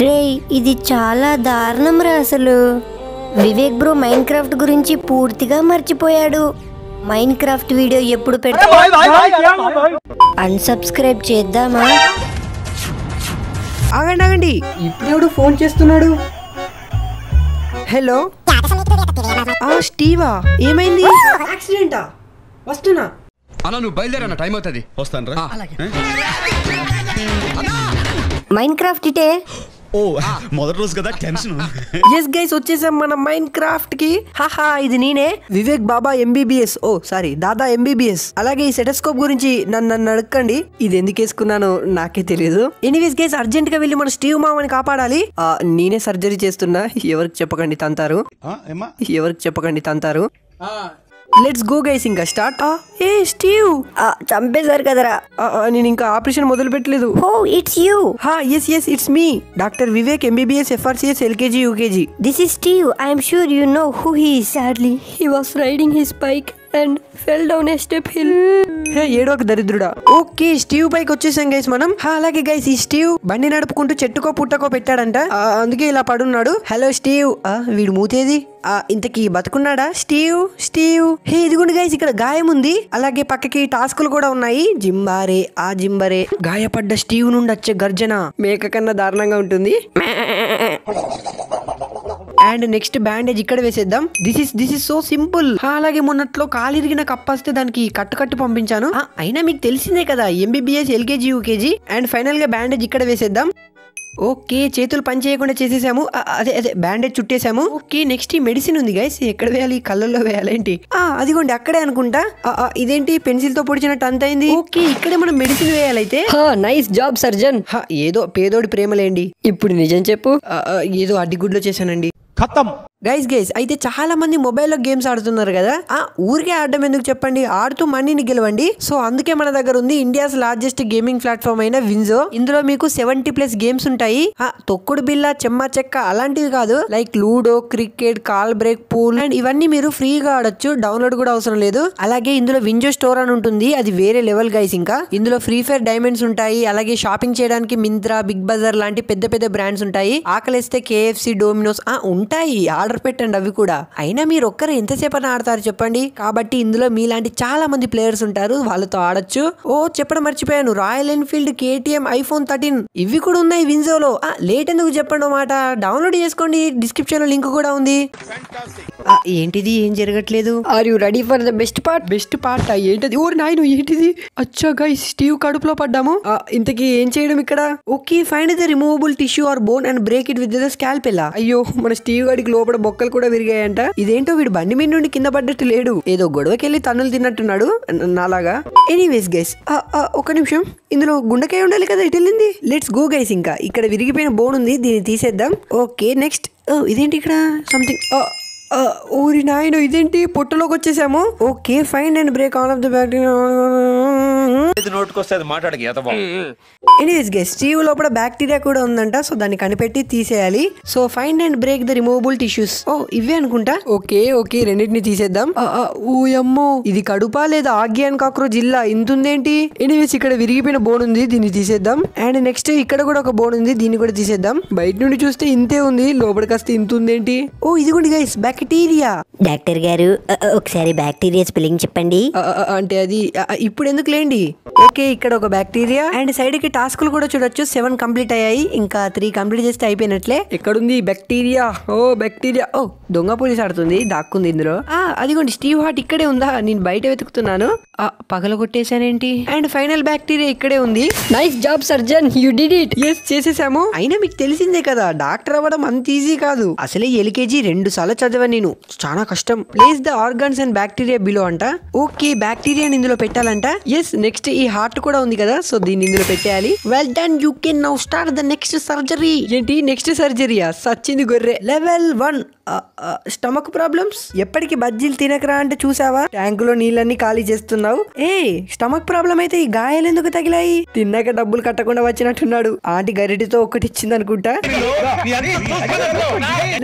రేయ్ ఇది చాలా దారుణం రా అసలు. వివేక్ బ్రో మైండ్ క్రాఫ్ట్ గురించి పూర్తిగా మర్చిపోయాడు. మైండ్ క్రాఫ్ట్ వీడియో ఎప్పుడు పెడతా? అన్సబ్స్క్రైబ్ చేద్దామా? ఆగండి ఆగండి. ఇప్పుడెవడు ఫోన్ చేస్తున్నాడు? హలో? ఆ స్టీవా? ఏమైంది? యాక్సిడెంటా? వస్తున్నా. అలా నువ్వు బయలుదేరన్న టైం అవుతుంది. వస్తాను రా మైండ్ క్రాఫ్ట్ ఇటే ఓ మొదటి రోజు కదా టెన్షన్ ఎస్ గైస్ వచ్చేసాం మన మైండ్ క్రాఫ్ట్కి. హాహా ఇది నేనే. Vivek Baba MBBS oh sorry Dada MBBS అలాగే ఈ సెటస్కోప్ గురించి నన్ను నన్ను అడగండి ఇది ఎందుకు వేసుకున్నానో నాకే తెలియదు ఎనీవేస్ గైస్ అర్జెంట్గా వెళ్ళి మన స్టీవ్ మామని కాపాడాలి. ఆ, నేనే సర్జరీ చేస్తున్నా. ఎవరికి చెప్పకండి తంతారు. ఎవరికి చెప్పకండి తంతారు. లెట్స్ గో గైస్ ఇంకా స్టార్ట్ ఏ స్టీవ్ చంపేశారు కదరా. నేను ఇంకా ఆపరేషన్ మొదలు పెట్టలేదు. ఓ ఇట్స్ యూ హా yes yes it's me doctor Vivek MBBS FRCS LKG UKG this is Steve I'm sure you know who he sadly he was riding his bike and fell down a steep hill హే ఏడో ఒక దరిద్రుడా. Okay Steve పైకి వచ్చేసాం guys మనం. అలాగే guys ఈ Steve బండి నడుపుకుంటూ చెట్టుకో పుట్టకో పెట్టాడంట. ఆ, అందుకే ఇలా పడున్నాడు. Hello Steve. ఆ, వీడు మూతేది? ఆ, ఇంతకీ బతుకున్నాడా? Steve Steve. హే ఇదిగోండి గైస్ ఇక్కడ గాయం ఉంది. అలాగే పక్కకి టాస్కులు కూడా ఉన్నాయి. జింబారే ఆ జింబరే. గాయపడ్డ స్టీవ్ నుండి వచ్చే గర్జన మేక కన్నా దారుణంగా ఉంటుంది. అండ్ నెక్స్ట్ బ్యాండేజ్ ఇక్కడ వేసేద్దాం. This is this is so simple అలాగే మొన్నట్లో కాలిరిగిన కప్పస్తే దానికి కట్టు కట్టు పంపించాను. అయినా మీకు తెలిసిందే కదా ఎంబీబీఎస్ ఎల్కేజీ యూకేజీ అండ్ ఫైనల్గా బ్యాండేజ్ ఇక్కడ వేసేద్దాం. ఓకే చేతులు పని చేయకుండా చేసేసాము. అదే అదే బ్యాండేజ్ చుట్టేసాము. ఓకే నెక్స్ట్ ఈ మెడిసిన్ ఉంది గైస్ ఎక్కడ వేయాలి? కళ్ళల్లో వేయాలి ఏంటి? ఆ, అదిగోండి అక్కడే అనుకుంటా. ఇదేంటి? పెన్సిల్తో పొడిచినట్టు అంత అయింది. ఓకే ఇక్కడే మనం మెడిసిన్ వేయాలైతే. నైస్ జాబ్ సర్జన్ ఏదో పేదోడి ప్రేమలేండి. ఇప్పుడు నిజం చెప్పు. ఏదో అడ్డిగుడ్లో చేశానండి. खत्म। గైస్ గైస్ అయితే చాలా మంది మొబైల్లో గేమ్స్ ఆడుతున్నారు కదా? ఆ ఊరికే ఆడడం ఎందుకు చెప్పండి? ఆడుతూ మనీని గెలవండి. సో అందుకే మన దగ్గర ఉంది ఇండియాస్ లార్జెస్ట్ గేమింగ్ ప్లాట్ఫామ్ అయిన విన్జో ఇందులో మీకు సెవెంటీ ప్లస్ గేమ్స్ ఉంటాయి. ఆ తొక్కుడు బిల్ల చెమ్మ చెక్క అలాంటివి కాదు. Like ludo cricket call break pool and ఇవన్నీ మీరు ఫ్రీగా ఆడొచ్చు. డౌన్లోడ్ కూడా అవసరం లేదు. అలాగే ఇందులో వింజో స్టోర్ అని ఉంటుంది. అది వేరే లెవెల్ గైస్ ఇంకా. ఇందులో ఫ్రీ ఫైర్ డైమండ్స్ ఉంటాయి. అలాగే షాపింగ్ చేయడానికి మింత్రా బిగ్ బజార్ లాంటి పెద్ద పెద్ద బ్రాండ్స్ ఉంటాయి. ఆకలిస్తే కేఎఫ్సి డోమినోస్ ఆ ఉంటాయి. ఆర్డర్ పెట్టండి అవి కూడా. అయినా మీరు ఒక్కరు ఎంతసేపు ఆడతారు చెప్పండి. కాబట్టి ఇందులో మీలాంటి చాలా మంది ప్లేయర్స్ ఉంటారు. వాళ్ళతో ఆడొచ్చు. ఓ చెప్పడం మర్చిపోయాను. Royal Enfield KTM iPhone thirteen ఇవి కూడా ఉన్నాయి విన్జోలో లేట్ ఎందుకు చెప్పండి మాట? డౌన్లోడ్ చేసుకోండి. డిస్క్రిప్షన్లో లింక్ కూడా ఉంది. ఏంటిది? ఏం జరగట్లేదు? Are you ready for the best part best part? ఏంటది? ఓ నాయన ఏంటిది? అచ్చా గైస్ స్టీవ్ కడుపులో పడ్డాము. ఇంతకీ ఏం చేయడం ఇక్కడ? Okay find the removable tissue or bone and break it with the scalp ఎలా అయ్యో మన స్టీవ్ గడికి లోపల బొక్కలు కూడా విరిగాయంట. ఇదేంటో వీడు బండి మీద నుండి కింద పడ్డట్టు లేడు. ఏదో గొడవకెళ్ళి తన్నులు తిన్నట్టున్నాడు నాలాగా. ఎనీవేస్ గైస్ ఒక నిమిషం. ఇందులో గుండెకాయ ఉండాలి కదా ఇటు వెళ్ళింది? లెట్స్ గో గైస్ ఇంకా. ఇక్కడ విరిగిపోయిన బోన్ ఉంది దీన్ని తీసేద్దాం. ఓకే నెక్స్ట్ ఇదేంటి ఇక్కడ? సంథింగ్ ఆ, ఊరి నాయన ఇదేంటి? పొట్టలోకి వచ్చేసాము. Okay fine and break all of the bacteria నోటుకొస్తే అది మాట్లాడకి ఎనీవేస్ గెస్ స్టీవ్ లోపల బ్యాక్టీరియా కూడా ఉందంట సో దాన్ని కనిపెట్టి తీసేయాలి. So find and break the removable tissues ఓ ఇవే అనుకుంటా? ఓకే ఓకే రెండింటిని తీసేద్దాం. ఊయమ్మో. ఇది కడుపా లేదా ఆగ్యాన్ కాక్రో జిల్లా? ఇంతుందేంటి? ఎనీవేస్ ఇక్కడ విరిగిపోయిన బోన్ ఉంది దీన్ని తీసేద్దాం. అండ్ నెక్స్ట్ ఇక్కడ కూడా ఒక బోన్ ఉంది దీన్ని కూడా తీసేద్దాం. బయట నుండి చూస్తే ఇంతే ఉంది లోపలికి వస్తే ఇంత ఉందేంటి ఓ ఇదిగోండి గైస్ బ్యాక్టీరియా డాక్టర్ గారు ఒకసారి బ్యాక్టీరియా స్పెల్లింగ్ చెప్పండి. అంటే అది ఇప్పుడు ఎందుకు లేండి ఓకే ఇక్కడ ఒక బ్యాక్టీరియా. అండ్ సైడ్కి టాస్కులు కూడా చూడొచ్చు. సెవెన్ కంప్లీట్ అయ్యాయి. ఇంకా త్రీ కంప్లీట్ చేస్తే అయిపోయినట్లే. ఎక్కడుంది? బ్యాక్టీరియా. ఓ బ్యాక్టీరియా. ఓ దొంగ పోలీస్ ఆడుతుంది. దాక్కుంది ఇందులో. ఆ అదిగోండి స్టీవ్ హార్ట్ ఇక్కడే ఉందా? నేను బయట వెతుకుతున్నాను. ఆ, పగల కొట్టేశానేంటి? అండ్ ఫైనల్ బ్యాక్టీరియా ఇక్కడే ఉంది. Nice job surgeon. You did it. Yes చేసేసాము. అయినా మీకు తెలిసిందే కదా డాక్టర్ అవ్వడం అంత ఈజీ కాదు. అసలే ఎల్కేజీ రెండు సార్లు చదివాను నేను. చాలా కష్టం. Place the organs and bacteria below అంట. ఓకే బ్యాక్టీరియాని ఇందులో పెట్టాలంట. ఎస్ నెక్స్ట్ ఈ హార్ట్ కూడా ఉంది కదా సో దీన్ని ఇందులో పెట్టేయాలి. Well done you can now start the next surgery ఏంటి? నెక్స్ట్ సర్జరీయా సచ్చింది గొర్రె. Level one stomach problems? ఎప్పటికి బజ్జీలు తినకరా అంటే చూసావా? ట్యాంకులో నీళ్ళన్నీ ఖాళీ చేస్తున్నావు. ఏ స్టమక్ ప్రాబ్లం అయితే ఈ గాయాలు ఎందుకు తగిలాయి? తిన్నాక డబ్బులు కట్టకుండా వచ్చినట్టున్నాడు. ఆంటీ గరిటితో ఒకటి ఇచ్చింది అనుకుంటా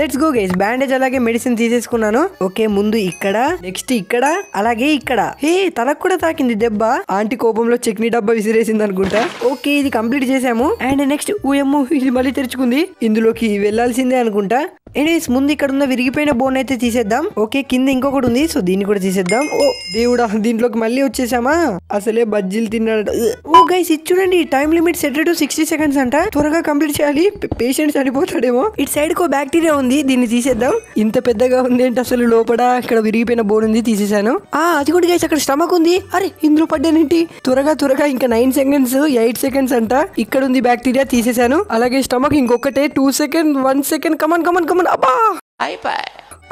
లెట్స్ గో గైస్ బ్యాండేజ్ అలాగే మెడిసిన్ తీసేసుకున్నాను. ఓకే ముందు ఇక్కడ నెక్స్ట్ ఇక్కడ అలాగే ఇక్కడ. హే తలకు కూడా తాకింది దెబ్బ. ఆంటీ కోపంలో చట్నీ డబ్బా విసిరేసింది అనుకుంటా ఓకే ఇది కంప్లీట్ చేసాము. అండ్ నెక్స్ట్ ఊయమ్ము ఇది మళ్ళీ తెరుచుకుంది. ఇందులోకి వెళ్ళాల్సిందే అనుకుంటా. ఎనీస్ ముందు ఇక్కడ ఉన్న విరిగిపోయిన బోన్ అయితే తీసేద్దాం. ఓకే కింద ఇంకొకటి ఉంది సో దీన్ని కూడా తీసేద్దాం. ఓ దేవుడా దీంట్లోకి మళ్ళీ వచ్చేసామా? అసలే బజ్జీలు తిన్నాడు ఓ గైస్ ఇది చూడండి time limit set to sixty seconds అంట. త్వరగా కంప్లీట్ చేయాలి. పేషెంట్ చనిపోతాడేమో. ఇటు సైడ్ కో బ్యాక్టీరియా ఉంది దీన్ని తీసేద్దాం. ఇంత పెద్దగా ఉంది ఏంటి అసలు లోపల? ఇక్కడ విరిగిపోయిన బోన్ ఉంది తీసేసాను. ఆ అది కూడా గైస్ అక్కడ స్టమక్ ఉంది. అరే ఇందులో పడ్డానేంటి? త్వరగా త్వరగా ఇంకా నైన్ సెకండ్స్ ఎయిట్ సెకండ్స్ అంట. ఇక్కడ ఉంది బ్యాక్టీరియా తీసేసాను. అలాగే stomach ఇంకొకటే two second one second come on come on come on అబ్బా!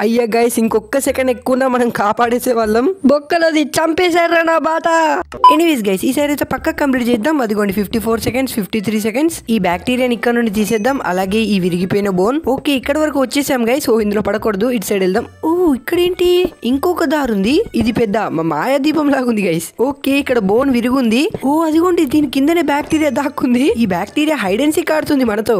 అయ్యా గైస్ ఇంకొక సెకండ్ ఎక్కువ మనం కాపాడేసే వాళ్ళం. బొక్కలది చంపేశారా నా బాత. ఎనీవేస్ గైస్ ఈసారి అయితే పక్క కంప్లీట్ చేద్దాం. అదిగోండి fifty four seconds fifty three seconds ఈ బ్యాక్టీరియాని ఇక్కడ నుండి తీసేద్దాం. అలాగే ఈ విరిగిపోయిన బోన్ ఓకే ఇక్కడ వరకు వచ్చేసాం గైస్ ఓ ఇందులో పడకూడదు. ఇటు సైడ్ వెళ్దాం. ఓ ఇక్కడ ఏంటి ఇంకొక దారి ఉంది. ఇది పెద్ద మా మాయా దీపం లాగా ఉంది గైస్ ఓకే ఇక్కడ బోన్ విరుగుంది. ఓ అదిగోండి దీని కిందనే బ్యాక్టీరియా దాక్కుంది. ఈ బ్యాక్టీరియా హైడ్ అండ్ సీక్ ఆడుతుంది మనతో.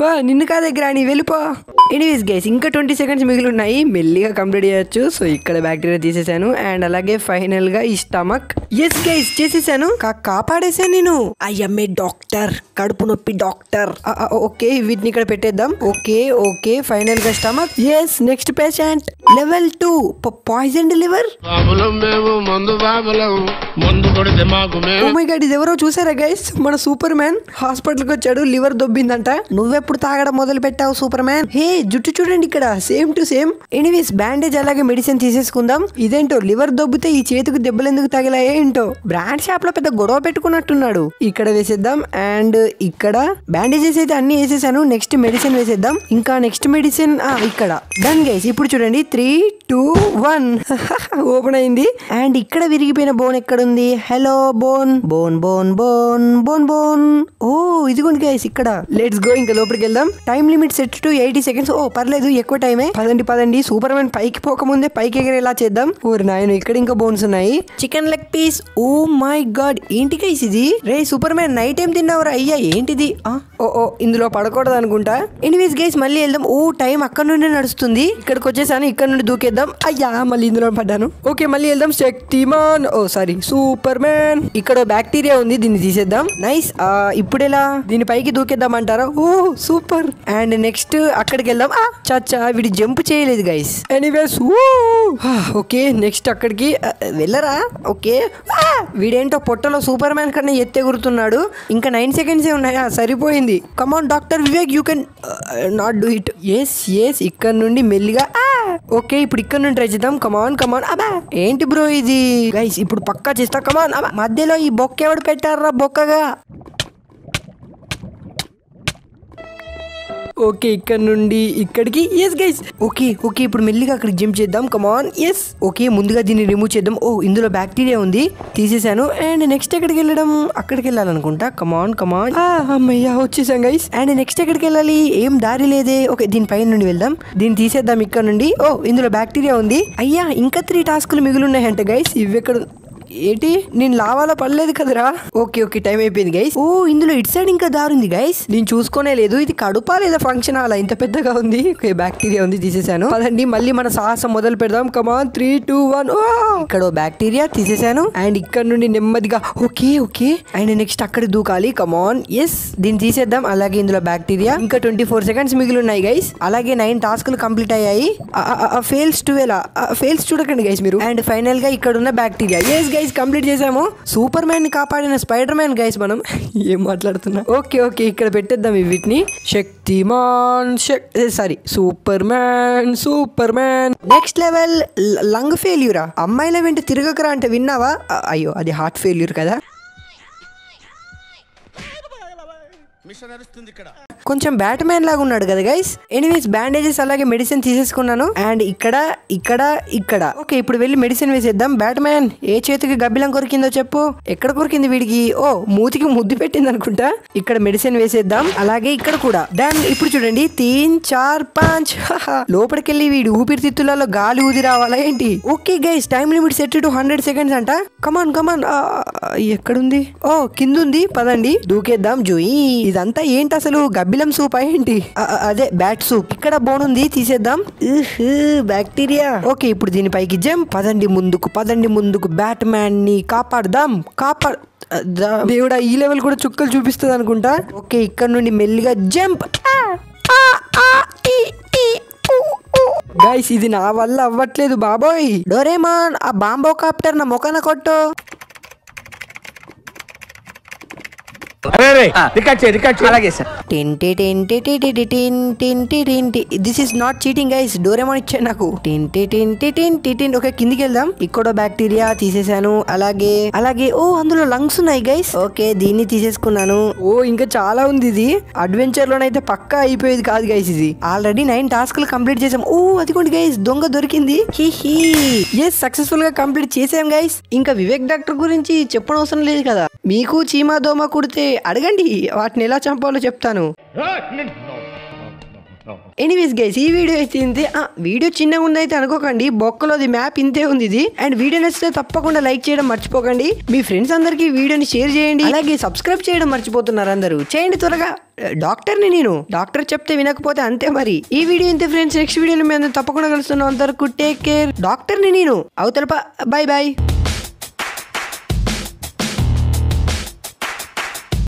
వా నిన్ను కాదే గ్రాని వెళ్ళిపో. ఎనీవేస్ గైస్ ఇంకా ట్వంటీ సెకండ్స్ మిగిలి ఉన్నాయి మెల్లిగా కంప్లీట్ చేయొచ్చు. సో ఇక్కడ బ్యాక్టీరియా తీసేసాను. అండ్ అలాగే ఫైనల్గా ఈ స్టమక్ ఎస్ గైస్ చేసేసాను. కా- కాపాడేసాను నేను. ఐఎంఏ డాక్టర్ కడుపు నొప్పి డాక్టర్ ఓకే వీటిని ఇక్కడ పెట్టేద్దాం. ఓకే ఓకే ఫైనల్గా stomach yes next patient level two poison liver బాబులం మేము మందు బాబులం. మందు కొడితే మాకు మేము. ఓ మై గాడ్ ఇది ఎవరో చూసారా గైస్ మన సూపర్ మ్యాన్ హాస్పిటల్కి వచ్చాడు లివర్ దొబ్బిందంట. నువ్వెప్పుడు తాగడం మొదలు పెట్టావు సూపర్ మ్యాన్ హే జుట్టు చూడండి ఇక్కడ. Same to same. Anyways bandage అలాగే మెడిసిన్ తీసేసుకుందాం. ఇదేంటో లివర్ దొబ్బితే ఈ చేతికి దెబ్బలు ఎందుకు తగిలాయో ఏంటో? బ్రాండ్ షాప్లో పెద్ద గొడవ పెట్టుకున్నట్టున్నాడు. ఇక్కడ వేసేద్దాం. అండ్ ఇక్కడ బ్యాండేజెస్ అయితే అన్ని వేసేసాను. నెక్స్ట్ మెడిసిన్ వేసేద్దాం. ఇంకా నెక్స్ట్ మెడిసిన్ ఇక్కడ. డన్ గైస్ ఇప్పుడు చూడండి. త్రీ టూ వన్ ఓపెన్ అయింది. అండ్ ఇక్కడ విరిగిపోయిన బోన్ ఎక్కడుంది? Hello bone bone bone bone bone bone ఓ ఇదిగోండి గైస్ ఇక్కడ. లెట్స్ గో ఇంకా లోపలికి వెళ్దాం time limit set to eighty seconds ఓ పర్లేదు ఎక్కువ టైమే పదండి పదండి. సూపర్ మ్యాన్ పైకి పోకముందే పైకి ఎగిరేలా చేద్దాం. ఊరి నాయన ఇక్కడ ఇంకా బోన్స్ ఉన్నాయి. Chicken leg piece oh my god ఏంటి గైస్ ఇది? రే సూపర్ మ్యాన్ నైట్ టైం తిన్నావురా. అయ్యా ఏంటిది? ఆ, ఓ ఓ ఇందులో పడకూడదు అనుకుంటా. ఎనీవేస్ గైస్ మళ్ళీ వెళ్దాం. ఓ టైం అక్కడ నుండి నడుస్తుంది. ఇక్కడికి వచ్చేసాను ఇక్కడ నుండి దూకేద్దాం. అయ్యా మళ్ళీ ఇందులో పడ్డాను. ఓకే మళ్ళీ వెళ్దాం. Shaktimaan. Oh sorry super man ఇక్కడ బ్యాక్టీరియా ఉంది దీన్ని తీసేద్దాం. నైస్ ఇప్పుడు ఎలా? దీని పైకి దూకేద్దాం అంటారా ఓ సూపర్. అండ్ నెక్స్ట్ అక్కడికి వెళ్దాం. ఆ, చచ్చా వీడి జంప్ చేయలేదు గైస్ ఎనీవేస్ ఓకే నెక్స్ట్ అక్కడికి వెళ్ళరా? ఓకే. ఆ, వీడేంటో పొట్టలో సూపర్ మ్యాన్ కన్నా ఎత్తెగురుతున్నాడు. ఇంకా నైన్ సెకండ్స్ ఉన్నాయా. సరిపోయింది. Come on doctor Vivek you can not do it yes yes ఇక్కడ నుండి మెల్లిగా ఓకే ఇప్పుడు ఇక్కడ నుండి ట్రై చేద్దాం. కమాన్ కమాన్ అబా ఏంటి బ్రో ఇది? గైస్ ఇప్పుడు పక్కా చేస్తా. కమాన్ అబా మధ్యలో ఈ బొక్క ఎవడు పెట్టారా బొక్కగా? ఓకే ఇక్కడ నుండి ఇక్కడికి. ఎస్ గైస్ ఓకే ఓకే ఇప్పుడు మెల్లిగా అక్కడికి జిమ్ చేద్దాం. కమాన్ ఎస్ ఓకే ముందుగా దీన్ని రిమూవ్ చేద్దాం. ఓ ఇందులో బ్యాక్టీరియా ఉంది. తీసేసాను. అండ్ నెక్స్ట్ ఎక్కడికి వెళ్ళడం? అక్కడికి వెళ్ళాలనుకుంటా. కమాన్ కమాన్ ah, అమ్మయ్యా వచ్చేసాం గైస్ అండ్ నెక్స్ట్ ఎక్కడికి వెళ్ళాలి? ఏం దారి లేదే. ఓకే దీని పైన నుండి వెళ్దాం. దీన్ని తీసేద్దాం ఇక్కడ నుండి. ఓ ఇందులో బ్యాక్టీరియా ఉంది. అయ్యా ఇంకా త్రీ టాస్కులు మిగులున్నాయంట గైస్ ఇవి ఎక్కడ ఏంటి? నేను లావాలో పడలేదు కదరా? ఓకే ఓకే టైం అయిపోయింది గైస్ ఓ ఇందులో ఇటు సైడ్ ఇంకా దారుంది గైస్ నేను చూసుకోనే లేదు. ఇది కడుపా లేదా ఫంక్షన్ అలా ఇంత పెద్దగా ఉంది. ఓకే బ్యాక్టీరియా ఉంది తీసేసాను పదండి మళ్ళీ మన సాహసం మొదలు పెడదాం. Come on three two one ఇక్కడ బ్యాక్టీరియా తీసేసాను అండ్ ఇక్కడ నుండి నెమ్మదిగా ఓకే ఓకే. అండ్ నెక్స్ట్ అక్కడ దూకాలి. కమాన్ ఎస్ దీన్ని తీసేద్దాం. అలాగే ఇందులో బ్యాక్టీరియా ఇంకా ట్వంటీ ఫోర్ సెకండ్స్ మిగిలి ఉన్నాయి గైస్ అలాగే నైన్ టాస్క్లు కంప్లీట్ అయ్యాయి ఫెయిల్స్ ట్వెల్వ్ ఫెయిల్స్ చూడకండి గైస్ మీరు. అండ్ ఫైనల్గా ఇక్కడ ఉన్న బ్యాక్టీరియా ఎస్ గైస్ కంప్లీట్ చేసాము. సూపర్ మ్యాన్ని కాపాడిన స్పైడర్ మ్యాన్ గైస్ మనం ఏం మాట్లాడుతున్నా? ఓకే ఓకే ఇక్కడ పెట్టేద్దాం ఈ వీటిని. Shaktimaan sorry superman superman next level lung ఫెయిల్యూరా అమ్మాయిల వెంట తిరగకరా అంటే విన్నావా? అయ్యో అది హార్ట్ ఫెయిల్యూర్ కదా. మిషన్ నడుస్తుంది ఇక్కడ. కొంచెం బ్యాట్ మ్యాన్ లాగా ఉన్నాడు కదా గైస్ ఎనీవేస్ బ్యాండేజెస్ అలాగే మెడిసిన్ తీసేసుకున్నాను. అండ్ ఇక్కడ ఇక్కడ ఇక్కడ. ఓకే ఇప్పుడు వెళ్ళి మెడిసిన్ వేసేద్దాం. బ్యాట్ మ్యాన్ ఏ చేతికి గబ్బిలం కొరికిందో చెప్పు. ఎక్కడ కొరికింది వీడికి? ఓ మూతికి ముద్దు పెట్టింది అనుకుంటా. ఇక్కడ మెడిసిన్ వేసేద్దాం. అలాగే ఇక్కడ కూడా. దాన్ ఇప్పుడు చూడండి. తీన్ చార్ పాంచ్ లోపలికెళ్ళి వీడి ఊపిరితిత్తులలో గాలి ఊది రావాలా ఏంటి? Okay guys time limit set to hundred seconds అంట. కమాన్ కమాన్ ఎక్కడుంది? ఓ కింద ఉంది పదండి. దూకేద్దాం. జోయి ఇదంతా ఏంటి అసలు? గబ్బి గబ్బిలం సూప్ ఏంటి? అదే బ్యాట్ సూప్. ఇక్కడ బోన్ ఉంది తీసేద్దాం. బ్యాక్టీరియా. ఓకే ఇప్పుడు దీనిపైకి జంప్. పదండి ముందుకు పదండి ముందుకు. బ్యాట్ మ్యాన్ని కాపాడదాం కాపాడు దేవుడా ఈ లెవెల్ కూడా చుక్కలు చూపిస్తుంది అనుకుంటా? ఓకే ఇక్కడ నుండి మెల్లిగా జంప్. గైస్ ఇది నా వల్ల అవ్వట్లేదు బాబోయ్. డోరేమాన్ ఆ బాంబో కాప్టర్ నా మొఖాన కొట్టు అలాగే సార్ టింటి టింటి టిటి టిటిన్ టింటి టింటి this is not cheating guys Doraemon ఇచ్చాడు నాకు. టింటి టింటి టింటి టిన్ ఓకే కిందికి వెళ్దాం. ఇక్కడ బ్యాక్టీరియా తీసేసాను అలాగే అలాగే. ఓ అందులో లంగ్స్ ఉన్నాయి గైస్ ఓకే దీన్ని తీసేసుకున్నాను. ఓ ఇంకా చాలా ఉంది ఇది. అడ్వెంచర్ లోనైతే పక్కా అయిపోయేది కాదు గైస్ ఇది. ఆల్రెడీ నైన్ టాస్క్లు కంప్లీట్ చేసాం ఓ అదిగోండి గైస్ దొంగ దొరికింది. హీ ఎస్ సక్సెస్ఫుల్గా కంప్లీట్ చేసాం గైస్ ఇంకా వివేక్ డాక్టర్ గురించి చెప్పనవసరం లేదు కదా. మీకు చీమా దోమ కుడితే అడగండి వాటిని ఎలా చంపాలో చెప్తాను. ఎనీవేస్ గైస్ ఈ వీడియో అయితే ఇంతే ఆ, వీడియో చిన్నగా ఉంది అయితే అనుకోకండి బొక్కలోది మ్యాప్ ఇంతే ఉంది ఇది అండ్ వీడియో నచ్చితే తప్పకుండా లైక్ చేయడం మర్చిపోకండి. మీ ఫ్రెండ్స్ అందరికీ వీడియోని షేర్ చేయండి. అలాగే సబ్స్క్రైబ్ చేయడం మర్చిపోతున్నారు అందరూ. చేయండి త్వరగా. Uh, డాక్టర్ని నేను. డాక్టర్ చెప్తే వినకపోతే అంతే మరి. ఈ వీడియో ఇంతే ఫ్రెండ్స్. నెక్స్ట్ వీడియోలో మేము తప్పకుండా కలుస్తున్నాం. అంతవరకు టేక్ కేర్ డాక్టర్ని నేను. అవతలప బాయ్ బాయ్